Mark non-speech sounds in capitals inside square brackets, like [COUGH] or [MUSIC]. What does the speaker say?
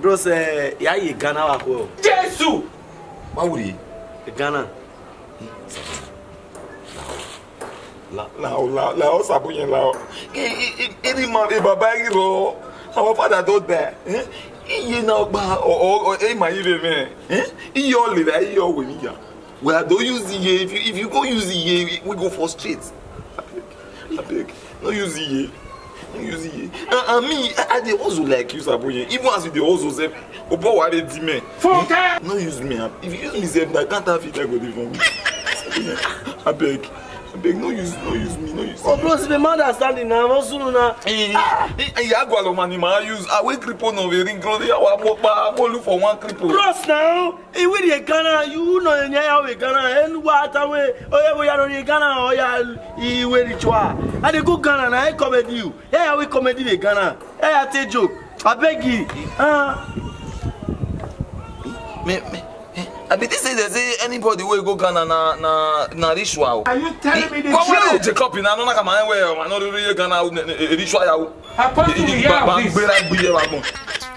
dɔw sɛ y'a ye ghana wa ko. jesu. wa wuli. ghana. la la la la o sabu yẹn la o kí i ni ma ẹ baba yìí rọ àwọn fada tó dẹ iye náà gba ọ ọ ẹ ma yìí rẹ mẹ iye ọ lè rẹ iye ọ wẹ mi yà well i don use iye if you if you go use iye we go frustrate abeg abeg no use iye you see and uh, uh, me i dey hustle like you saboye even as you dey hustle sef obowale di me." funke. no use me ah. if you use me sef na counterfeit i go dey for me [LAUGHS] abeg abeg no use no use me no use me. o oh, bro si be mad understanding na mo sunu na. ìyá àgbàlọ́mà ni màá use awé kripo náà wèrè nǹkan lórí àwọn amọ́pá amọ́lù for one cripple. kripo. Oh. now, na ìwé the ghana you know ẹ̀yìn ẹ̀yà wẹ̀ ghana eh, and what? ẹnu wà àtàwé oyè wòyà lórí ghana Oh, yeah, he eh, the Chua. ìwé ritual good ghana na ẹ̀ comedy o ẹ̀yà wẹ̀ comedy de ghana ẹ̀yà tẹ̀ joke ah. me i be think say they say anybody wey go ghana na na na ritual. are you telling me the truth. kọ́wé jacob iná nínú kàmá ẹ̀ wẹ̀ ẹ̀ wà ní orí ghana ritual yà wò. apọ́ntu yà wí. bàbá gbéra gbé yẹ wà gbọ́n.